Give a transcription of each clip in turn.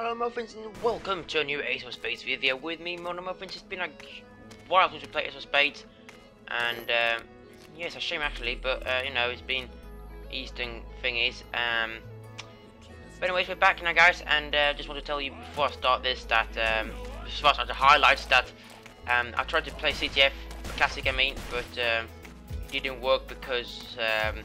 Hello Muffins and welcome to a new Ace of Spades video with me, Mono Muffins. It's been a while since we played Ace of Spades and um, yeah, it's a shame actually, but uh, you know, it's been Eastern thingies. Um, but anyways, we're back now guys and uh, just want to tell you before I start this that, um, as far as the highlights that um, I tried to play CTF, Classic I mean, but um, it didn't work because um,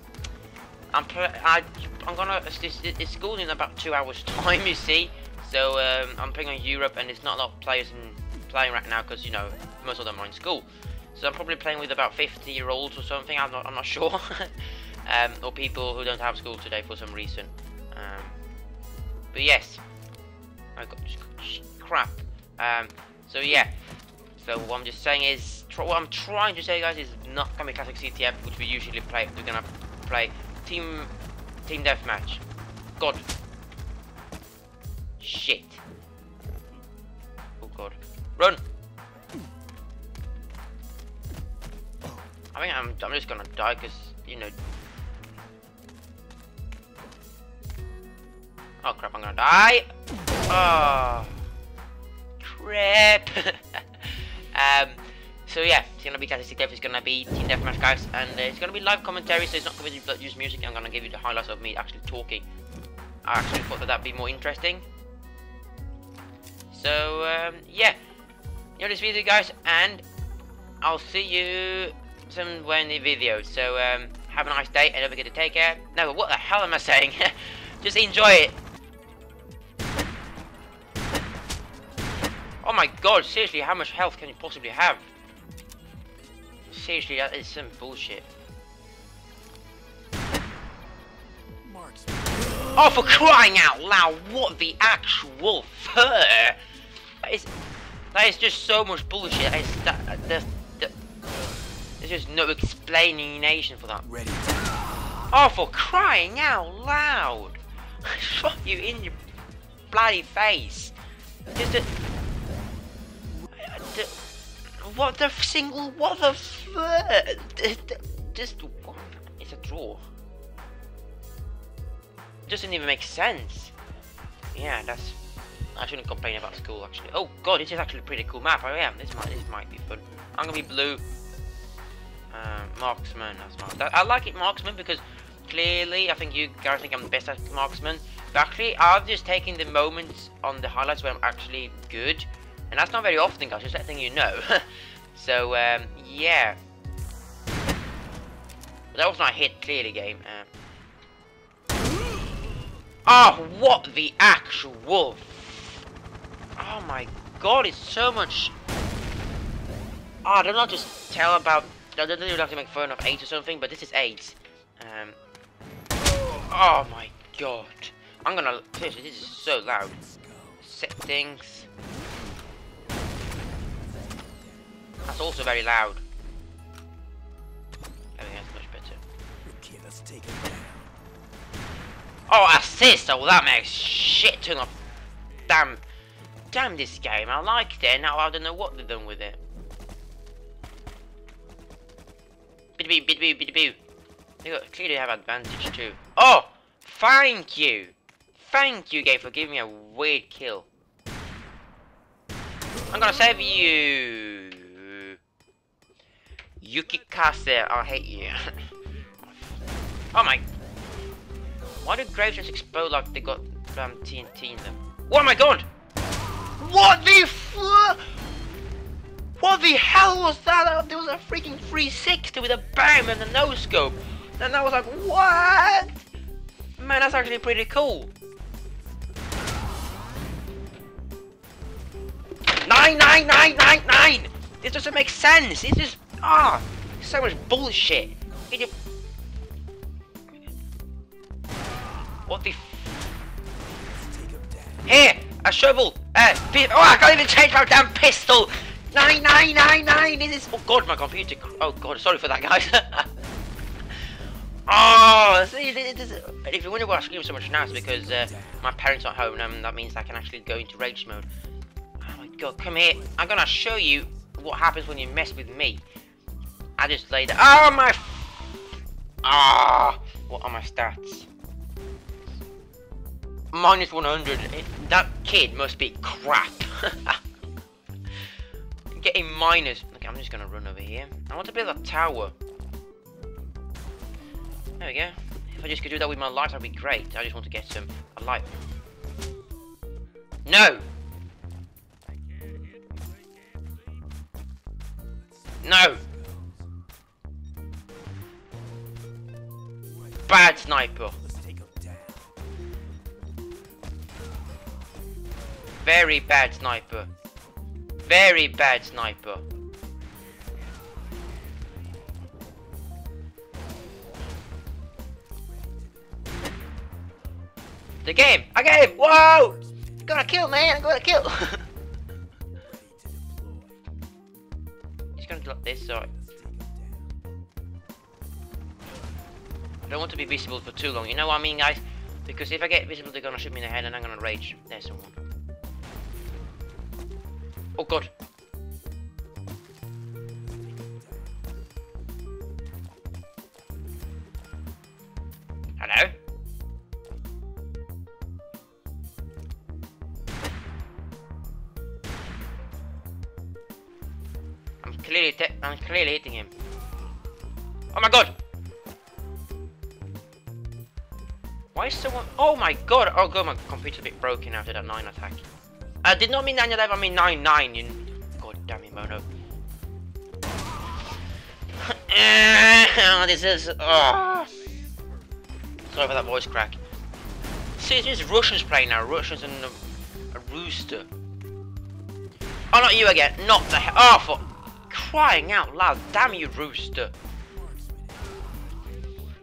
I'm I, I'm gonna it's, it's school in about two hours time you see so um, I'm playing on Europe and there's not a lot of players in, playing right now because you know most of them are in school. So I'm probably playing with about 50 year olds or something. I'm not I'm not sure. um, or people who don't have school today for some reason. Um, but yes, I got crap. Um, so yeah. So what I'm just saying is, what I'm trying to say, guys, is not gonna be classic CTF, which we usually play. We're gonna play team team deathmatch. God, just gonna die because, you know... Oh crap, I'm gonna die! Oh! Crap! um, so yeah, it's gonna be Classic Death, it's gonna be Team Deathmatch guys, and uh, it's gonna be live commentary, so it's not gonna be just music, I'm gonna give you the highlights of me actually talking. I actually thought that that'd be more interesting. So, um, yeah. Enjoy this video, guys, and I'll see you somewhere in the video. So, um, have a nice day, and don't forget to take care. No, what the hell am I saying? Just enjoy it. Oh my god, seriously, how much health can you possibly have? Seriously, that is some bullshit. Oh, for crying out loud, what the actual fur? That is, that is just so much bullshit. That is, that, there's just no explanation for that. Ready. Oh, for crying out loud! I Shot you in your bloody face. Just a, what the single? What the? Just what? It's a draw. It doesn't even make sense. Yeah, that's I shouldn't complain about school actually. Oh god, this is actually a pretty cool map. Oh, I am. This might this might be fun. I'm gonna be blue. Uh, marksman. I like it marksman because clearly I think you guys think I'm the best at marksman. But actually, I've just taken the moments on the highlights where I'm actually good, and that's not very often, guys. Just letting you know. so um, yeah. That was not hit clearly game. Uh, Oh, what the actual Oh my god, it's so much... Oh, I don't know just tell about... I don't know like to make fun of AIDS or something, but this is AIDS. Um... Oh my god. I'm gonna... Seriously, this is so loud. Settings... That's also very loud. I think that's much better. Okay, let's take it down. Oh, assist! Oh, that makes shit ton of damn damn this game, I liked it, now I don't know what they've done with it. Bidaboo. They clearly have advantage too. Oh! Thank you! Thank you, game, for giving me a weird kill. I'm gonna save you! Yuki Kase, I hate you. oh my... Why do graves just explode like they got um, TNT in them? Oh my god! What the fuck? What the hell was that? There was a freaking 360 with a bam and a no scope. And I was like, what? Man, that's actually pretty cool. Nine, nine, nine, nine, nine. This doesn't make sense. It's just ah, so much bullshit. What the? Here, a shovel. Uh, oh, I can't even change my damn pistol. Nine, nine, nine, nine. This is. Oh God, my computer. Oh God, sorry for that, guys. oh, see, this is... if you wonder why I scream so much now, it's because uh, my parents are home, and that means I can actually go into rage mode. Oh my God, come here. I'm gonna show you what happens when you mess with me. I just laid. Oh my. Ah, oh, what are my stats? minus 100. That kid must be crap. Getting minus. Okay, I'm just gonna run over here. I want to build a tower. There we go. If I just could do that with my light, that'd be great. I just want to get some a light. No! No! Bad sniper. Very bad sniper. Very bad sniper. The game! I him! Whoa! I'm gonna kill, man! I'm gonna kill! He's gonna drop this, so... I don't want to be visible for too long, you know what I mean, guys? Because if I get visible, they're gonna shoot me in the head and I'm gonna rage. There's someone. Oh god. Hello? I'm clearly I'm clearly hitting him. Oh my god! Why is someone- Oh my god! Oh god, my computer's a bit broken after that 9 attack. I did not mean 911, I mean 99. You... God damn it, Mono. this is. Oh. Sorry for that voice crack. See, it's Russians playing now. Russians and a, a rooster. Oh, not you again. Not the. Oh, for crying out loud. Damn you, rooster.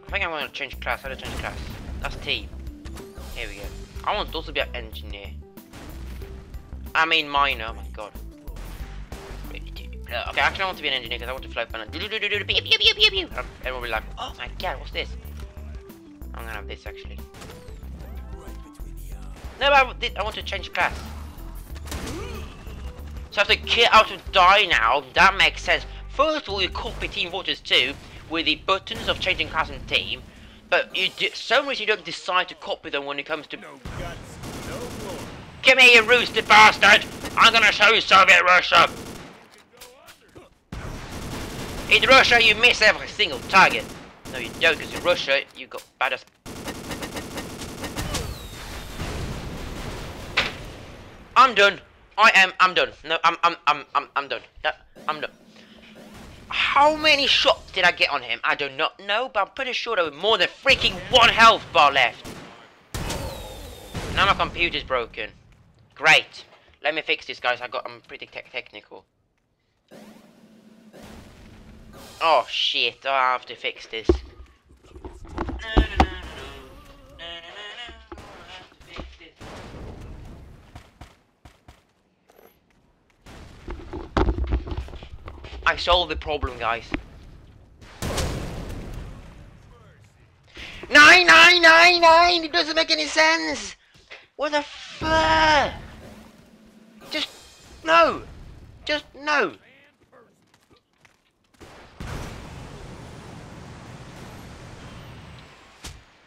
I think I'm going to change class. How do I change class? That's team. Here we go. I want those to be an engineer. I mean miner, oh my god. Okay, actually I want to be an engineer because I want to float banana. Um, everyone will be like, oh my god, what's this? I'm gonna have this actually. No, but I, I want to change class. So if the kid out to die now, that makes sense. First of all, you copy Team Fortress 2 with the buttons of changing class and team, but you some reason you don't decide to copy them when it comes to... No Come here, you rooster bastard! I'm gonna show you Soviet Russia! In Russia, you miss every single target. No, you don't, because in Russia, you got badass. I'm done. I am. I'm done. No, I'm. I'm. I'm. I'm. I'm done. I'm done. How many shots did I get on him? I do not know, but I'm pretty sure there was more than freaking one health bar left. Now my computer's broken. Great. Let me fix this, guys. I got. I'm pretty te technical. Oh shit! Oh, I have to fix this. I solved the problem, guys. Nine, nine, nine, nine! It doesn't make any sense! What the fuck? No. Just no.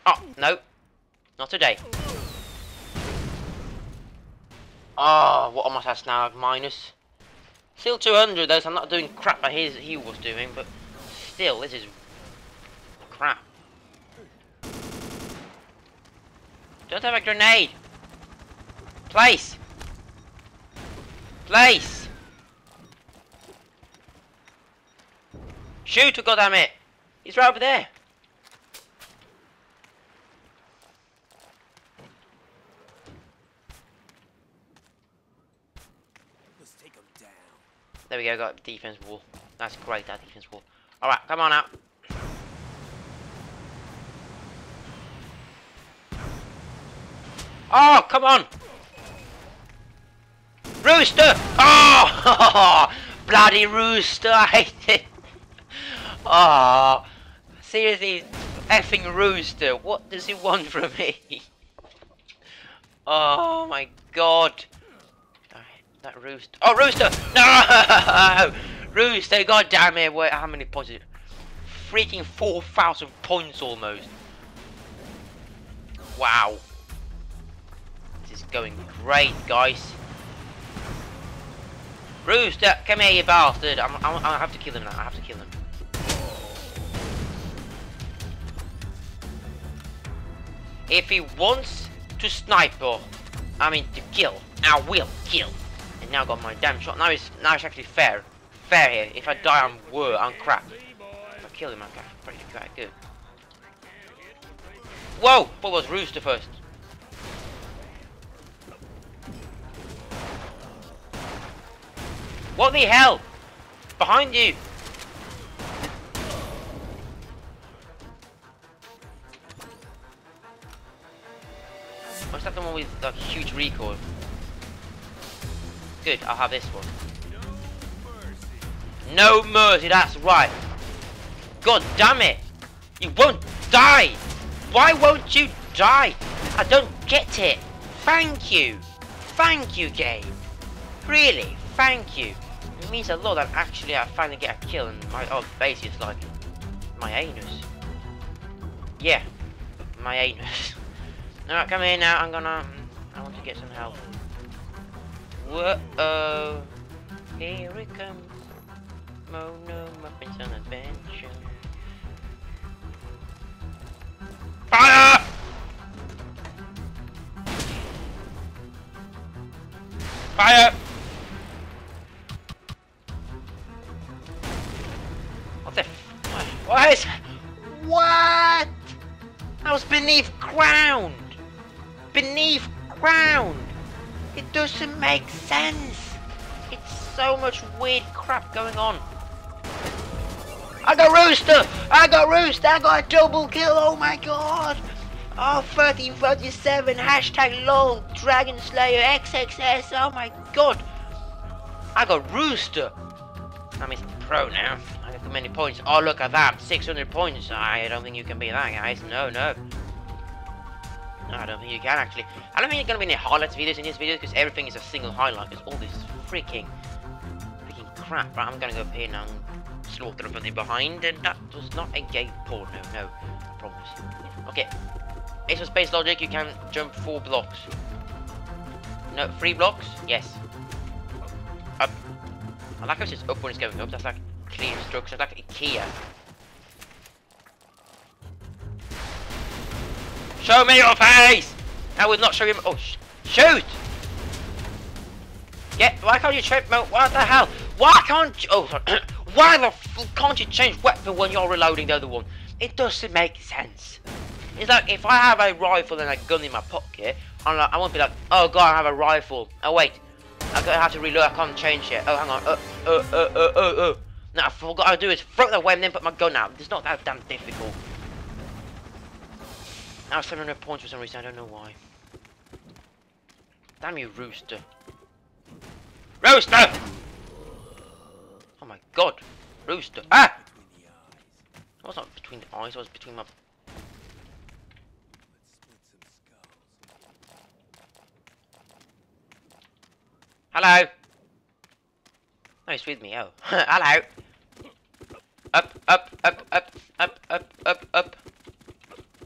Oh, no. Not today. Oh, what am I at now? Minus. Still 200 though, so I'm not doing crap like his, he was doing, but still, this is crap. Don't have a grenade. Place. Place! Shoot, goddamn it! He's right over there! Let's take him down. There we go, got defense wall. That's great, that defense wall. Alright, come on out. Oh, come on! Rooster! Oh! Bloody rooster! I hate it! Oh! Seriously, effing rooster, what does he want from me? Oh my god! That rooster. Oh, rooster! No! Rooster, god damn it! Wait, how many points? Freaking 4,000 points almost. Wow. This is going great, guys. Rooster, come here, you bastard. I'm, I'm, I have to kill him now. I have to kill him. If he wants to sniper, I mean to kill, I will kill. And now I got my damn shot. Now it's now it's actually fair. Fair here. If I die, I'm wor I'm crap. If I kill him, I'm pretty quite good. Whoa! What was Rooster first? What the hell? Behind you! What's that the one with like huge recoil? Good, I'll have this one. No mercy, that's right. God damn it! You won't die! Why won't you die? I don't get it. Thank you. Thank you, game. Really, thank you. It means a lot that actually I finally get a kill and my old base is like my anus. Yeah, my anus. Alright, come here now. I'm gonna. I want to get some help. Whoa! Here it comes. Mono Muffins on adventure. Fire! Fire! F- What? I was beneath ground! Beneath ground! It doesn't make sense! It's so much weird crap going on. I got Rooster! I got Rooster! I got a double kill! Oh my god! Oh, 1337, hashtag lol, Dragon Slayer, XXS, oh my god! I got Rooster! I'm Mr. Pro now. Many points. Oh, look at that, 600 points. I don't think you can beat that, guys. No, no. No, I don't think you can, actually. I don't think there's gonna be any highlights videos in this video, because everything is a single highlight, because all this freaking, freaking crap. But I'm gonna go up here now and slaughter everybody behind, and that was not a gay porno, no. I promise. Okay. Ace of Spades Logic, you can jump four blocks. No, three blocks? Yes. Up. I like how it says up when it's going up. That's like clear instructions, like IKEA. Show me your face! I will not show you. Oh, sh shoot! Yeah, why can't you change? What the hell? Why can't you? Oh, sorry. why the f can't you change weapon when you're reloading the other one? It doesn't make sense. It's like if I have a rifle and a gun in my pocket, I'm like, I won't be like, oh god, I have a rifle. Oh wait, I'm gonna have to reload. I can't change it. Oh, hang on. Uh, uh, uh, uh, uh, uh. No, I forgot how to do is throw it away and then put my gun out. It's not that damn difficult. Now 700 points for some reason. I don't know why. Damn you, rooster. Rooster! Oh my god, rooster. Ah! It was not between the eyes. It was between my Hello. Oh, he's with me. Oh, hello. Up, up, up, up, up, up, up, up.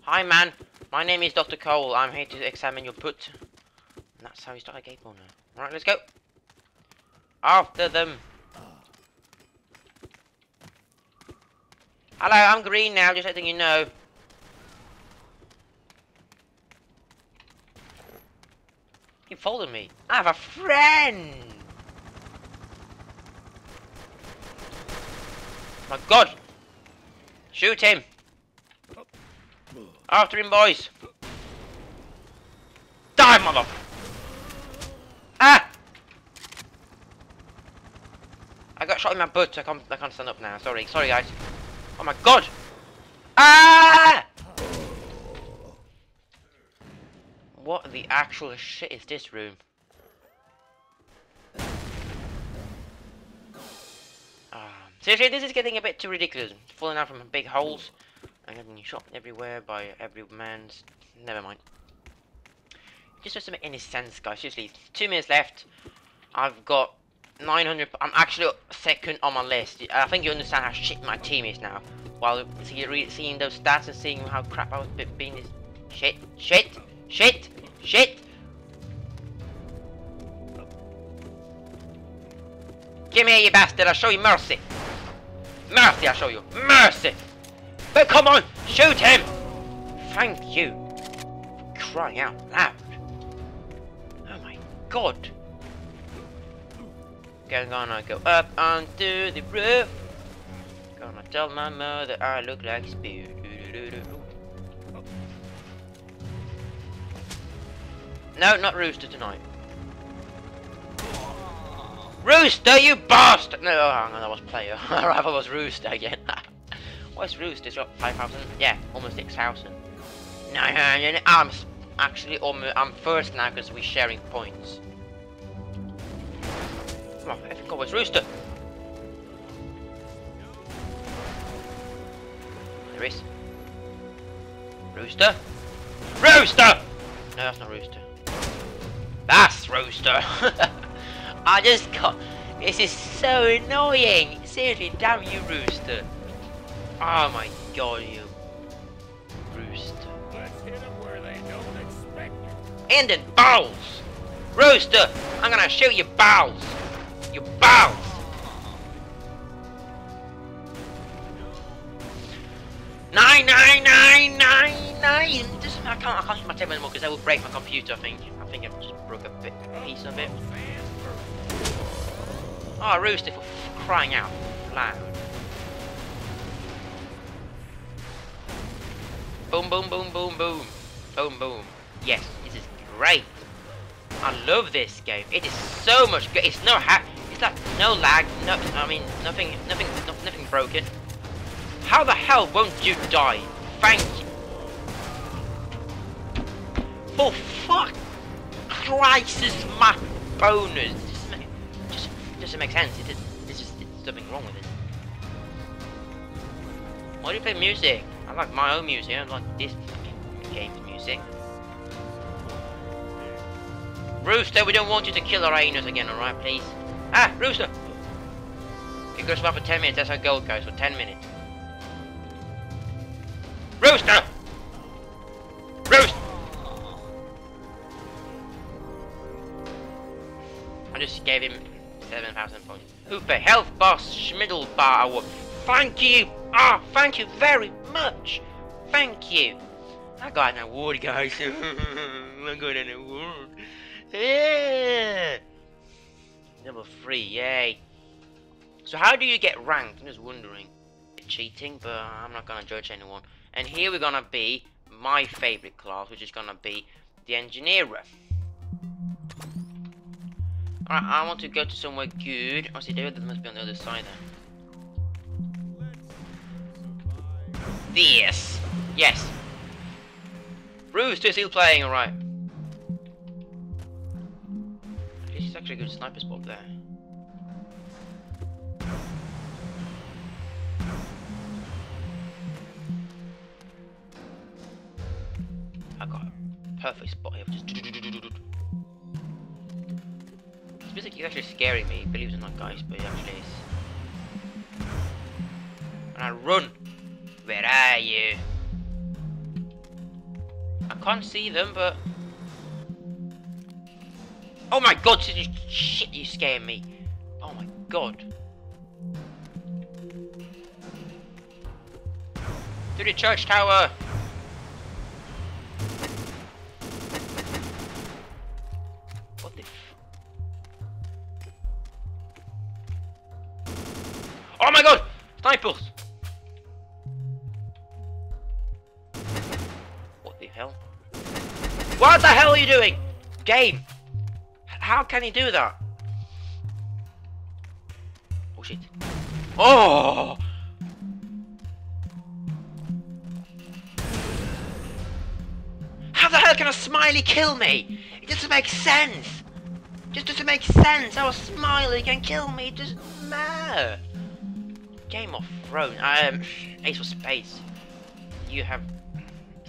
Hi, man. My name is Dr. Cole. I'm here to examine your put. And that's how you start a game now. Alright, let's go. After them. Hello, I'm green now, just letting you know. He followed me. I have a friend! My god! Shoot him! After him, boys! Die, mother! Ah! I got shot in my butt. I can't. I can't stand up now. Sorry. Sorry, guys. Oh my god! Ah! What the actual shit is this room? Seriously, this is getting a bit too ridiculous. Falling out from big holes and getting shot everywhere by every man's. Never mind. Just doesn't make any sense, guys. Seriously, two minutes left. I've got 900. I'm actually second on my list. I think you understand how shit my team is now. While seeing those stats and seeing how crap I was being is shit, shit, shit, shit. Give me here, you bastard. I'll show you mercy. Mercy, I'll show you. Mercy. But come on, shoot him. Thank you. Crying out loud. Oh my god. Gonna go up onto the roof. Gonna tell my mother I look like speed. No, not Rooster tonight. Rooster, you bastard! No, oh, hang on, that was player. I rather was Rooster again. What's Rooster? It's got 5,000? Yeah, almost 6,000. No, I'm actually almost, I'm first now because we're sharing points. Come on, I think I was Rooster. There is. Rooster? Rooster! No, that's not Rooster. That's Rooster. I just got. This is so annoying. Seriously, damn you, Rooster. Oh my god, you. Rooster. And in balls! Rooster, I'm gonna show you balls! Your balls! Nine, nine, nine, nine, nine! Just, I can't, I can't use my table anymore because that will break my computer, I think. I think I just broke a bit, piece of it. Oh, Rooster for crying out loud. Boom, boom, boom, boom, boom. Boom, boom. Yes, this is great. I love this game. It is so much good. It's no ha it's like no lag, no I mean nothing nothing no, nothing broken. How the hell won't you die? Thank you. For fuck Christ's my bonus. Doesn't make sense. It, it's just it's something wrong with it. Why do you play music? I like my own music. I don't like this fucking game's music. Rooster, we don't want you to kill our hyenas again, alright, please? Ah, Rooster! It goes for 10 minutes, that's our goal, guys, for 10 minutes. Rooster! Rooster! I just gave him 7,000 points. Hooper, Health Boss, Schmiddelbar Award. Thank you! Ah, thank you very much! Thank you! I got an award, guys. I got an award. Yeah. Number three, yay. So how do you get ranked? I'm just wondering. Cheating, but I'm not gonna judge anyone. And here we're gonna be my favorite class, which is gonna be the engineer. Alright, I want to go to somewhere good. Oh, see, there must be on the other side then. This. Yes. Rooster still playing, alright. This is actually a good sniper spot there. I got a perfect spot here. Just music is actually scaring me, believe it or not, guys, but it actually is. And I run. Where are you? I can't see them, but Oh my god, shit, you scare me. Oh my god. To the church tower! Game! How can he do that? Oh shit. Oh! How the hell can a smiley kill me? It doesn't make sense! Just doesn't make sense how a smiley can kill me. It doesn't matter. Game of Thrones. Um, Ace of Spades. You have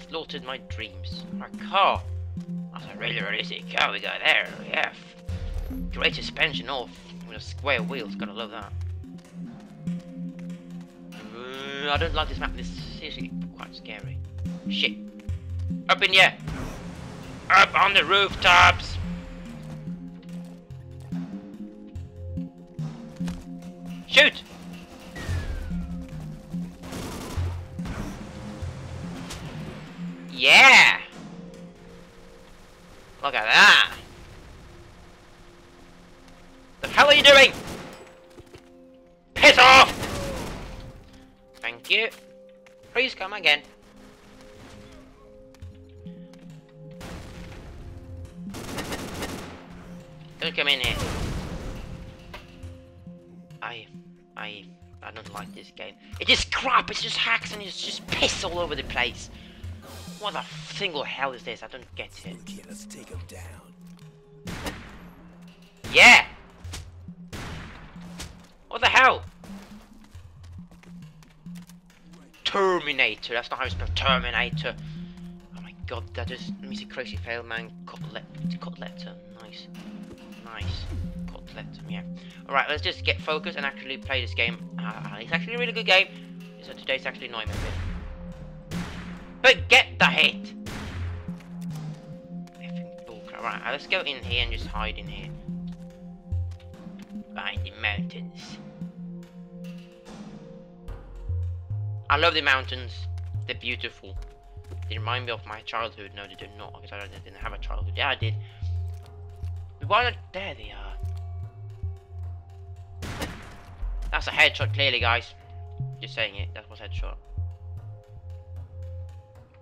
slaughtered my dreams. Our car. That's a really, sick car we got there. Yeah. Great suspension off with a square wheels. Gotta love that. Uh, I don't like this map. This is seriously quite scary. Shit. Up in here. Up on the rooftops. Shoot! Yeah! Look at that! The hell are you doing? Piss off! Thank you. Please come again. Don't come in here. I, I, I don't like this game. It is crap. It's just hacks and it's just piss all over the place. What the single hell is this? I don't get it. Okay, let's take him down. Yeah. What the hell? Terminator. That's not how you spell Terminator. Oh my god, that just me see crazy fail man. Cutlet Cutletta. Nice. Nice. Cutletta, yeah. Alright, let's just get focused and actually play this game. Uh, it's actually a really good game. So today's actually annoying me a bit. But get the hit! Bullcrap. Right, let's go in here and just hide in here. Behind the mountains. I love the mountains. They're beautiful. They remind me of my childhood. No, they do not, because I didn't have a childhood. Yeah, I did. Why not? There they are. That's a headshot, clearly, guys. Just saying it. That was headshot.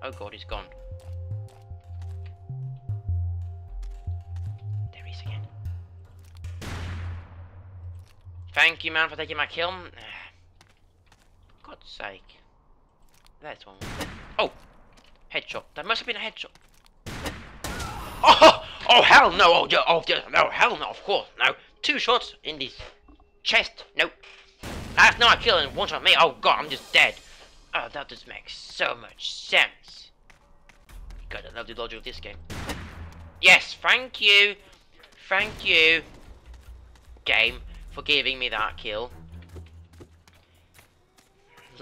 Oh god, he's gone. There he is again. Thank you, man, for taking my kill. God's sake. That's one. Oh! Headshot. That must have been a headshot. Oh! Oh, hell no! Oh, yeah, oh, yeah, no, hell no, of course, no. Two shots in the chest. Nope. That's not a kill one shot me. Oh, God, I'm just dead. Oh, that just makes so much sense. God, I love the logic of this game. Yes, thank you. Thank you. Game, for giving me that kill.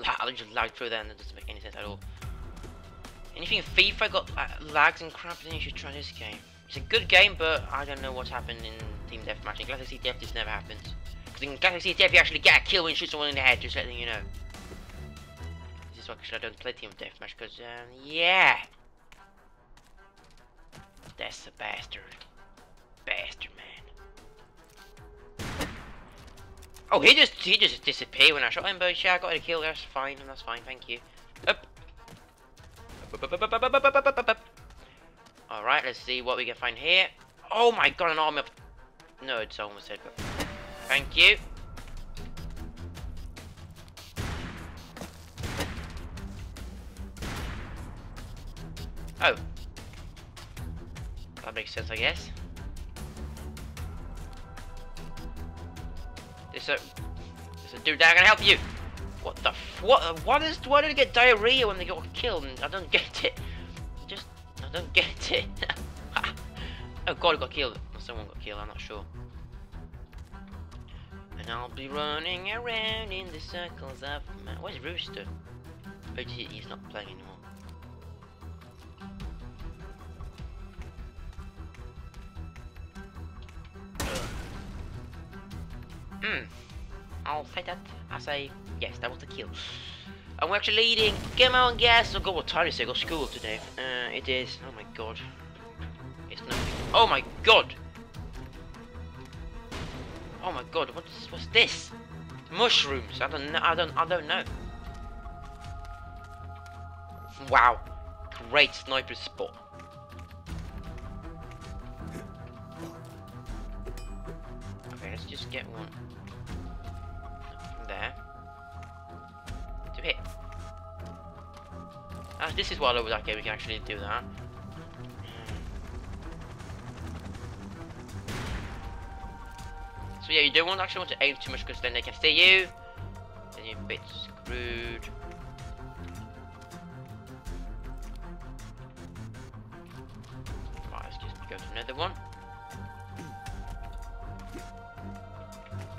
I just lagged through there and it doesn't make any sense at all. Anything FIFA got uh, lags and crap, then you should try this game. It's a good game, but I don't know what's happened in Team Deathmatch. In Galaxy Death, this never happens. Because in Galaxy Death, you actually get a kill when you shoot someone in the head, just letting you know. Why I don't play Team Deathmatch, because, um, yeah. That's a bastard. Bastard, man. Oh, he just he just disappeared when I shot him, but yeah, I got a kill. That's fine, that's fine. Thank you. Up. Alright, let's see what we can find here. Oh my god, an army of... No, it's almost said, but... Thank you. Oh. That makes sense, I guess. There's a... There's a dude there gonna help you! What the what, what is- why did they get diarrhea when they got killed? I don't get it. Just, I don't get it. oh god, got killed. Someone got killed, I'm not sure. And I'll be running around in the circles of my- Where's Rooster? Oh, he's not playing anymore. Say that as a yes, that was the kill. And we're actually leading. Come on, guys. Oh god, what time is it? I got school today. Uh, it is. Oh my god. It's nothing. Oh my god. Oh my god. What's what's this? Mushrooms. I don't know. I don't. I don't know. Wow. Great sniper spot. Okay, let's just get one hit. Uh, this is what I love that game, we can actually do that. So yeah, you don't want actually want to aim too much because then they can see you. Then you're a bit screwed. Right, let's just go to another one.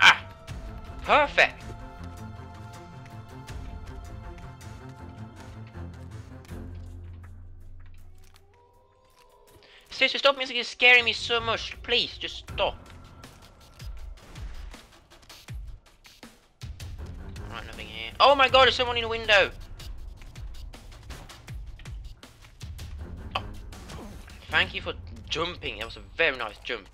Ah! Perfect! Sister, stop music is scaring me so much. Please, just stop. Oh my god, there's someone in the window. Oh. Thank you for jumping. That was a very nice jump.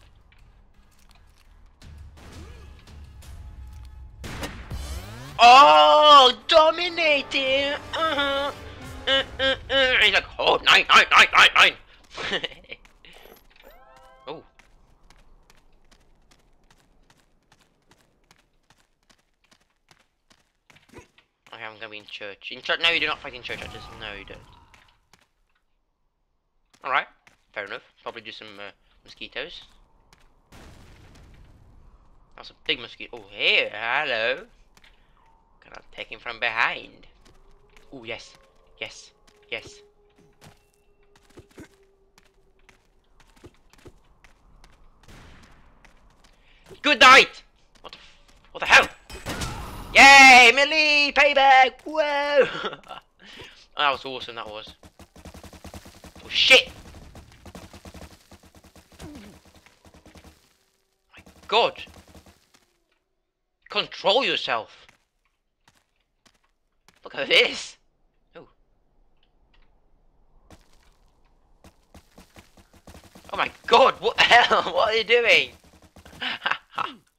Oh, dominating. Uh-huh. Uh, uh, uh. He's like, oh, nine, nine, nine, nine, nine. oh. Okay, I'm gonna be in church. In church? No, you do not fight in church. I just no, you don't. All right, fair enough. Probably do some uh, mosquitoes. That's a big mosquito. Oh, here, hello. Gonna take him from behind. Oh yes, yes, yes. Good night. What the? What the hell? Yay, Millie! payback! Whoa! that was awesome. That was. Oh shit! My God! Control yourself. Look at this. Oh. Oh my God! What the hell? What are you doing?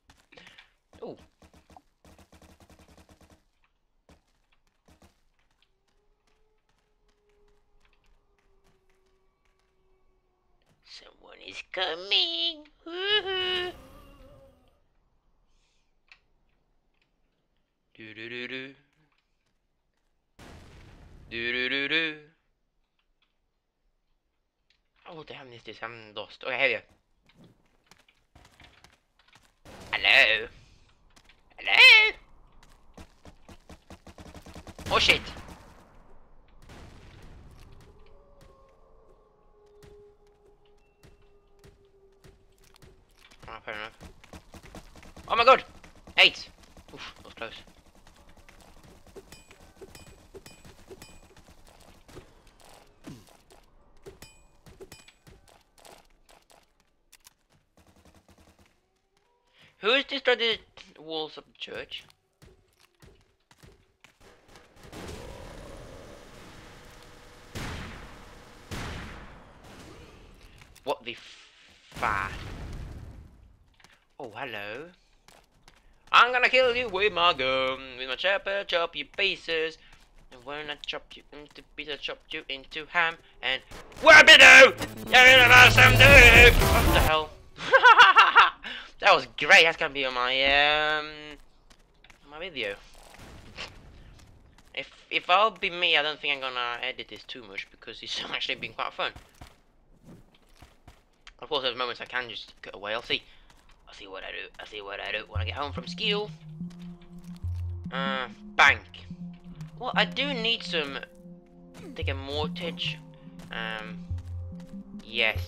coming. Woohoo. Do do do do. Do do do do. Oh damn this is I'm lost. Okay, here we go. Hello. Hello. Oh shit. Oh, fair enough. Oh my god! Eight! Oof, that was close. Who has destroyed the walls of the church? What the fat? Oh, hello. I'm gonna kill you with my gun, with my chopper, chop you pieces. And when I chop you into pieces, chop you into ham and Wabido! You're in an awesome dude! What the hell? that was great. That's gonna be on my um my video. If if I'll be me, I don't think I'm gonna edit this too much because it's actually been quite fun. Of course, there's moments I can just cut away. I'll see. I'll see what I do. I'll see what I do when I get home from school. Uh, bank. Well, I do need some. Take a mortgage. Um. Yes.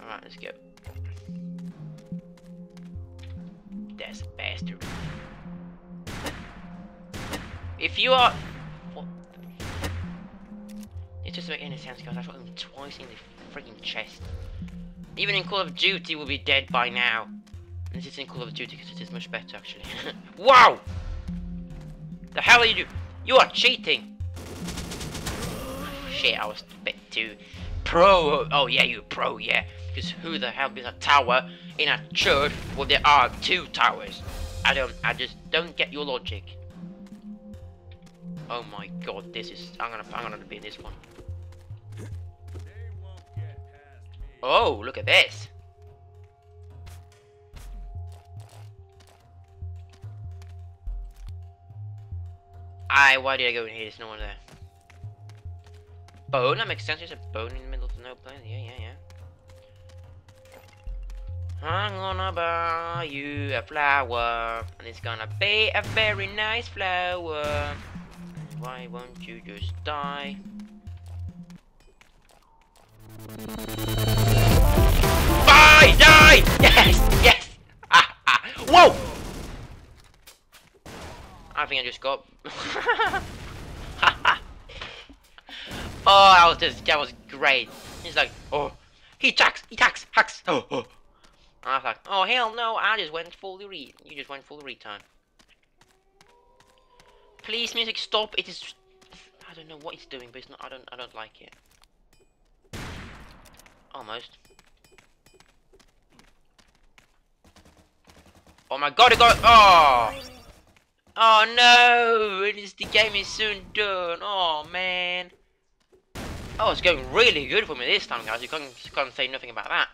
Alright, let's go. That's a bastard. If you are. What? It doesn't make any sense because I shot him twice in the freaking chest. Even in Call of Duty we'll be dead by now. And this is in Call of Duty because it is much better actually. wow! The hell are you? You are cheating! Shit, I was a bit too pro. Oh yeah, you pro, yeah. Because who the hell builds a tower in a church where there are two towers? I don't, I just don't get your logic. Oh my god, this is, I'm gonna, I'm gonna be in this one. Oh, look at this. I, why did I go in here? There's no one there. Bone, that makes sense. There's a bone in the middle of no place. Yeah, yeah, yeah. I'm gonna buy you a flower, and it's gonna be a very nice flower. Why won't you just die? Die! Die! Yes! Yes! Ah, ah. Whoa! I think I just got. oh, that was just that was great. He's like, oh, he attacks, he attacks, hacks. Oh, oh. I was like, oh hell no! I just went full re. You just went full retard. Please, music, stop. It is. I don't know what it's doing, but it's not. I don't. I don't like it. Almost. Oh my god! It got. Oh. Oh no! It is. The game is soon done. Oh man. Oh, it's going really good for me this time, guys. You can't, you can't say nothing about that.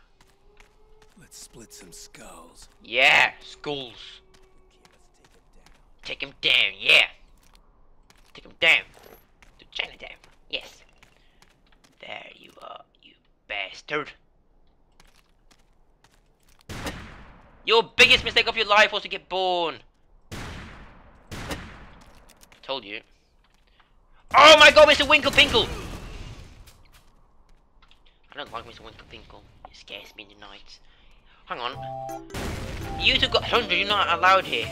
Let's split some skulls. Yeah, skulls. Take him down, yeah. Take him down. To Chinatown. Yes. There you are, you bastard. Your biggest mistake of your life was to get born. Told you. Oh my god, Mr. Winklepinkle! I don't like Mr. Winklepinkle. He scares me in the night. Hang on. You two got 100, you're not allowed here.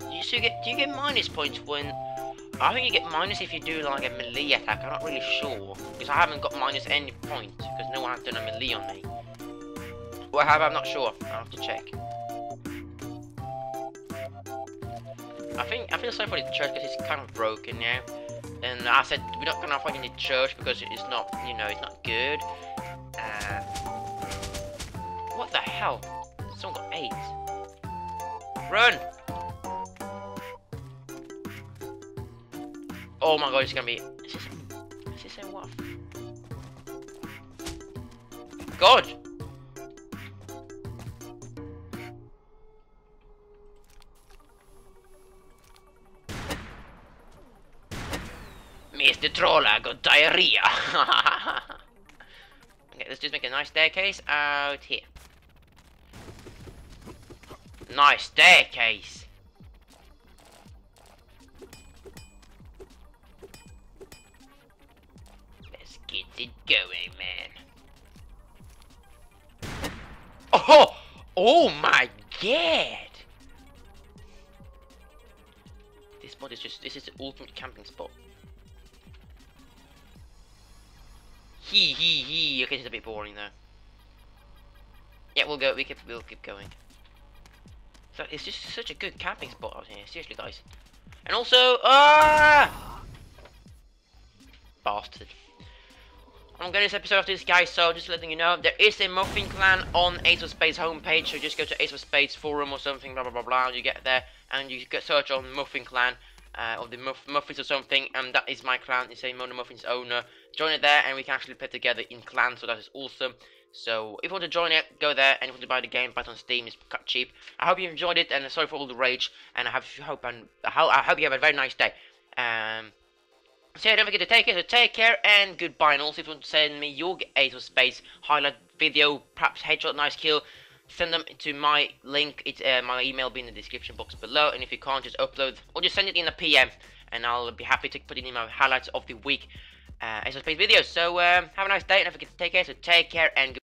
Do you get, do you get minus points when... I think you get minus if you do like a melee attack, I'm not really sure. Because I haven't got minus any points, because no one has done a melee on me. I have, I'm not sure. I'll have to check. I think, I feel sorry for the church because it's kind of broken now. And I said, we're not gonna fight in the church because it's not, you know, it's not good. Uh, what the hell? Someone got AIDS. Run! Oh my god, it's gonna be. Is this, is this a what? God! Mr. Troll, I got diarrhea. okay, let's just make a nice staircase out here. Nice staircase. Let's get it going, man. Oh! Oh my god! This spot is just, this is the ultimate camping spot. Hee hee hee. Okay, it's a bit boring though. Yeah, we'll go. We keep. We'll keep going. So it's just such a good camping spot out here. Seriously, guys. And also, ah, bastard. I'm to this episode after this, guys. So just letting you know, there is a Muffin Clan on Ace of Spades homepage. So just go to Ace of Spades forum or something. Blah blah blah blah. You get there and you get search on Muffin Clan. Uh, of the muff Muffins or something, and that is my clan. It's a Mono Muffins owner. Join it there, and we can actually play together in clan, So that is awesome. So if you want to join it, go there. And if you want to buy the game, buy it on Steam. It's cut cheap. I hope you enjoyed it, and sorry for all the rage. And I have hope and I hope you have a very nice day. Um. So don't forget to take care. So take care and goodbye. And also, if you want to send me your Ace of Spades highlight video, perhaps headshot, nice kill, send them to my link. It's uh, my email be in the description box below. And if you can't, just upload or just send it in a PM, and I'll be happy to put it in my highlights of the week uh, Ace of Spades videos. So um, have a nice day, and don't forget to take care. So take care and.